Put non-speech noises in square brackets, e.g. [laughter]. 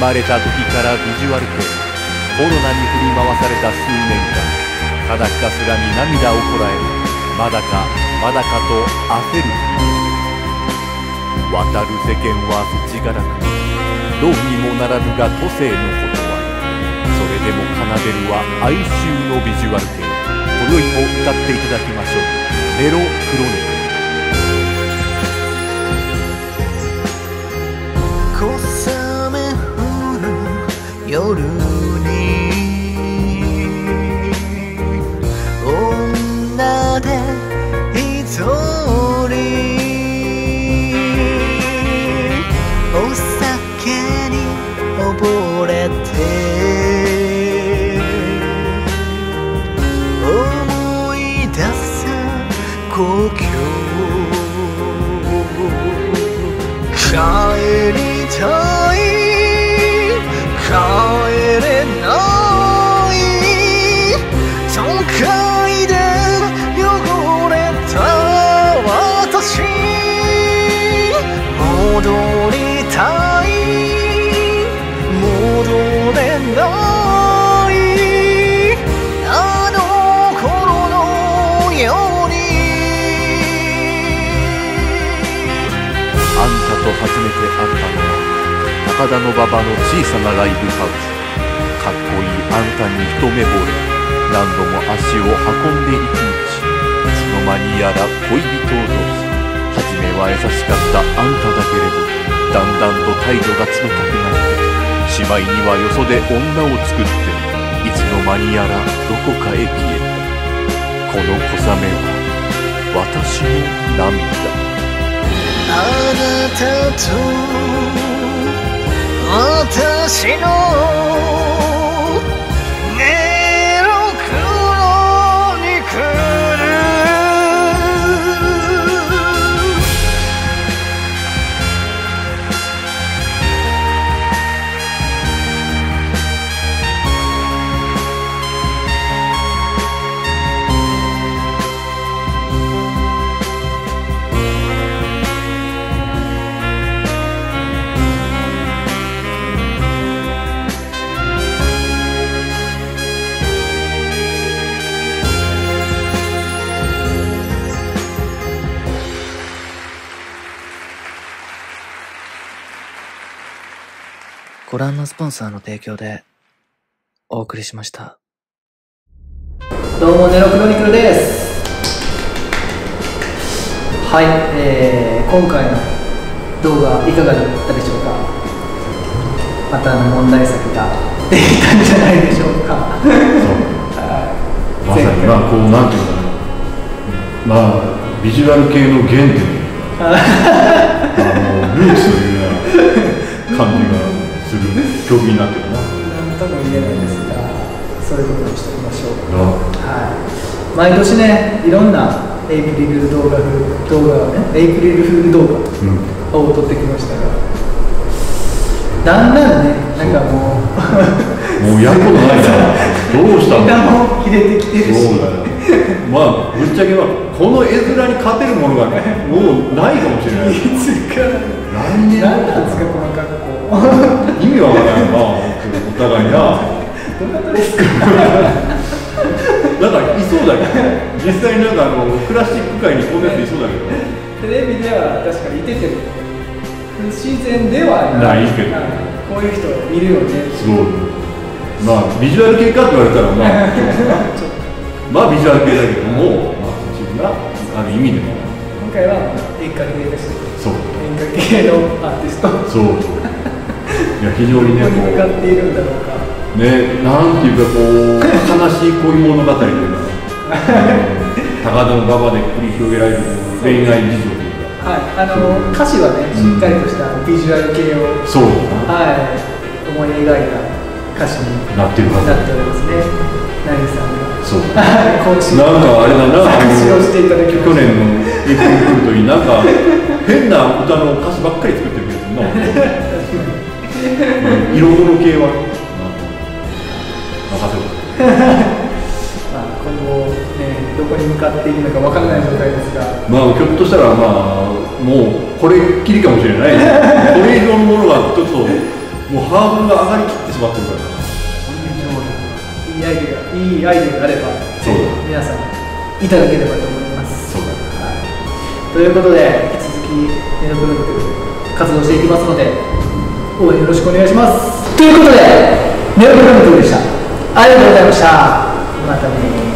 まれた時からビジュアル系コロナに振り回された数年間ただひたすらに涙をこらえまだかまだかと焦る日々渡る世間は世知辛くどうにもならぬが都政のことはそれでも奏でるは哀愁のビジュアル系今宵も歌っていただきましょうメロクロニクる初めて会ったのは高田馬場の小さなライブハウスかっこいいあんたに一目惚れ。何度も足を運んでいくうちいつの間にやら恋人同士。初めは優しかったあんただけれどだんだんと態度が冷たくなってしまいにはよそで女を作っていつの間にやらどこかへ消えた。この小雨は私の涙。あなたと私のご覧のスポンサーの提供でお送りしました。どうもネロクロニクルです。はい、えー、今回の動画いかがだったでしょうか？またあの問題作が [laughs] 出たんじゃないでしょうか？まさにまあこうなんていうかな。まあビジュアル系の原点。[laughs] あのルーツというような感じがする曲になってるな何とも言えないですがそういうことにしておきましょう。なはい、毎年ね、いろんなエイプリル動画動画をね、エイプリルフール動画を撮ってきましたが、だんだんね、なんかもう、もうやることないな。[laughs] どうしたんだネタも切れてきてるし、そうだよ。まあぶっちゃけはこの絵面に勝てるものがもうないかもしれない。[laughs] いつから、来年何なんですか、この格好。[laughs] 意味わからないなお互いな。どなたですか？なんかいそうだけど実際なんかあのクラシック界にこんなやついそうだけど。テレビでは確かにいてても、不自然ではない。けど。はいこういう人いるよね。そう。まあビジュアル系かって言われたらまあまあビジュアル系だけども、まあ、自分がある意味でも今回は演歌系です。そう。演歌系のアーティスト。そういや非常にねどこに向かこっているんだろうねなんていうかこう悲しい恋物語というか [laughs] 高田の馬場で繰り広げられる恋愛事情というか。はい、あの歌詞はね、しっかりとしたビジュアル系を、そう。はい、思い描いた歌詞になってるはずなっておりますね。ナギさんが。そう。[laughs] なんかあれだな、[laughs] 去年のエイプリルフールといい、なんか変な歌の歌詞ばっかり作ってるけどな、うん。色物系は、任せろ。[laughs] まあ、今後、ね、どこに向かっていくのかわからない状態ですが、まあ、ひょっとしたら、まあ、もうこれっきりかもしれない、[laughs] これ以上のものがちょっともうハードルが上がりきってしまってるから。いいアイデアいいアイデアがあればそうだ。皆さんいただければと思います。そうだ。ということで引き続きネノブロック活動していきますので応援よろしくお願いしますということでネオブロムトでしたありがとうございました。またね